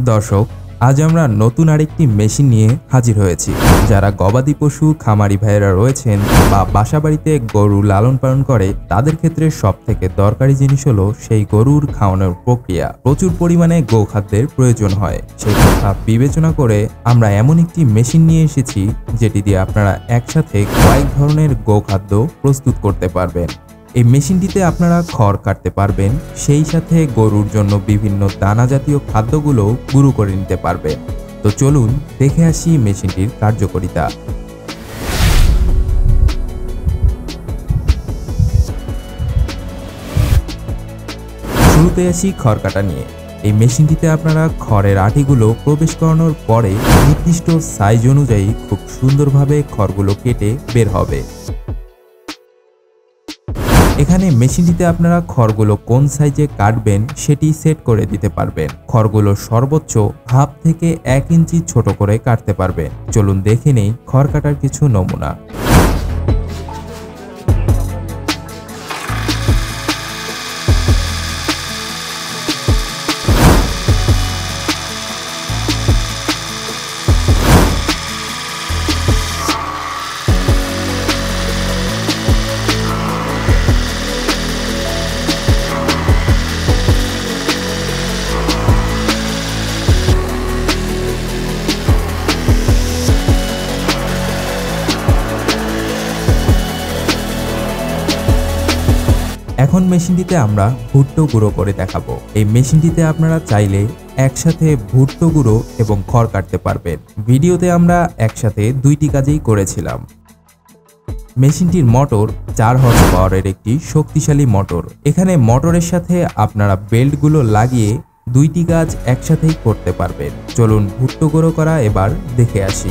দর্শক, আজ আমরা নতুন আরেকটি মেশিন নিয়ে হাজির হয়েছি, যারা গবাদি পশু, খামারি ভাইয়েরা রয়েছেন বা বাসাবাড়িতে গরু লালন পালন করে, তাদের ক্ষেত্রে সব থেকে দরকারি জিনিস হলো সেই গরুর খাওয়ানোর প্রক্রিয়া। প্রচুর পরিমাণে গোখাদ্যের প্রয়োজন হয়। সেই কথা বিবেচনা করে আমরা এমন একটি মেশিন নিয়ে এসেছি, যেটি দিয়ে আপনারা একসাথে কয়েক ধরনের গোখাদ্য প্রস্তুত করতে পারবেন। এই মেশিনটিতে আপনারা খড় কাটতে পারবেন, সেই সাথে গরুর জন্য বিভিন্ন দানা জাতীয় খাদ্যগুলো গুঁড়ো করে নিতে পারবেন তো চলুন দেখে আসি মেশিনটির কার্যকারিতা। শুরুতে আসি খড় কাটা নিয়ে। এই মেশিনটিতে আপনারা খড়ের আটিগুলো প্রবেশ করানোর পরে নির্দিষ্ট সাইজ অনুযায়ী খুব সুন্দরভাবে খড়গুলো কেটে বের হবে। এখানে মেশিনটিতে আপনারা খড়গুলো কোন সাইজে কাটবেন সেটি সেট করে দিতে পারবেন। খড়গুলো সর্বোচ্চ হাফ থেকে এক ইঞ্চি ছোট করে কাটতে পারবেন। চলুন দেখে নেই খড় কাটার কিছু নমুনা। এখন মেশিনটিতে আমরা ভুট্টো গুঁড়ো করে দেখাবো। এই মেশিনটিতে আপনারা চাইলে একসাথে ভুট্টো গুঁড়ো এবং খড় কাটতে পারবেন। ভিডিওতে আমরা একসাথে দুইটি কাজেই করেছিলাম। মেশিনটির মোটর চার হর্স পাওয়ারের একটি শক্তিশালী মোটর। এখানে মোটরের সাথে আপনারা বেল্টগুলো লাগিয়ে দুইটি কাজ একসাথেই করতে পারবেন। চলুন ভুট্টো গুঁড়ো করা এবার দেখে আসি।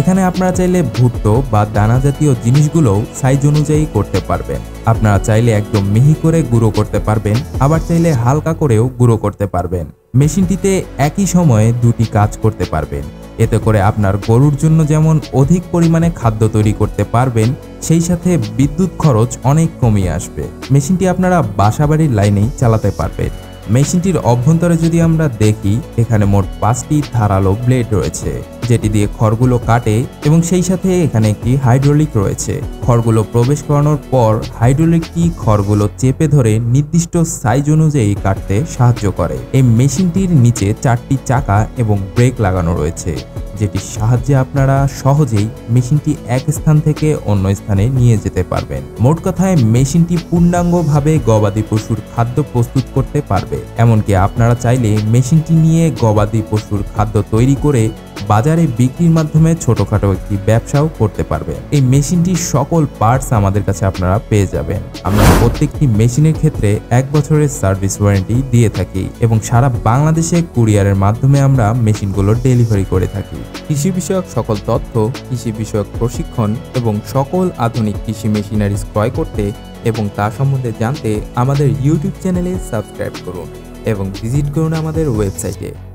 এখানে আপনারা চাইলে ভুট্টো বা দানা জাতীয় জিনিসগুলোও সাইজ অনুযায়ী করতে পারবেন। আপনারা চাইলে একদম মিহি করে গুঁড়ো করতে পারবেন, আবার চাইলে হালকা করেও গুঁড়ো করতে পারবেন। মেশিনটিতে একই সময়ে দুটি কাজ করতে পারবেন। এতে করে আপনার গরুর জন্য যেমন অধিক পরিমাণে খাদ্য তৈরি করতে পারবেন, সেই সাথে বিদ্যুৎ খরচ অনেক কমিয়ে আসবে। মেশিনটি আপনারা বাসাবাড়ির লাইনেই চালাতে পারবেন। মেশিনটির অভ্যন্তরে যদি আমরা দেখি, এখানে মোট পাঁচটি ধারালো ব্লেড রয়েছে। যেটি দিয়ে খড়গুলো কাটে এবং সেই সাথে এখানে একটি হাইড্রোলিক রয়েছে। খড়গুলো প্রবেশ করানোর পর হাইড্রোলিকটি খড়গুলো চেপে ধরে নির্দিষ্ট সাইজ অনুযায়ী কাটতে সাহায্য করে। এই মেশিনটির নিচে চারটি চাকা এবং ব্রেক লাগানো রয়েছে, যেটির সাহায্যে আপনারা সহজেই মেশিনটি এক স্থান থেকে অন্য স্থানে নিয়ে যেতে পারবেন। মোট কথায়, মেশিনটি পূর্ণাঙ্গভাবে গবাদি পশুর খাদ্য প্রস্তুত করতে পারবে। এমনকি আপনারা চাইলে মেশিনটি নিয়ে গবাদি পশুর খাদ্য তৈরি করে বাজারে বিক্রির মাধ্যমে ছোটখাটো একটি ব্যবসাও করতে পারবে। এই মেশিনটির সকল পার্টস আমাদের কাছে আপনারা পেয়ে যাবেন। আমরা প্রত্যেকটি মেশিনের ক্ষেত্রে এক বছরের সার্ভিস ওয়ারেন্টি দিয়ে থাকি এবং সারা বাংলাদেশে কুরিয়ারের মাধ্যমে আমরা মেশিনগুলো ডেলিভারি করে থাকি। কৃষি বিষয়ক সকল তথ্য, কৃষি বিষয়ক প্রশিক্ষণ এবং সকল আধুনিক কৃষি মেশিনারিজ ক্রয় করতে এবং তা সম্বন্ধে জানতে আমাদের ইউটিউব চ্যানেলে সাবস্ক্রাইব করুন এবং ভিজিট করুন আমাদের ওয়েবসাইটে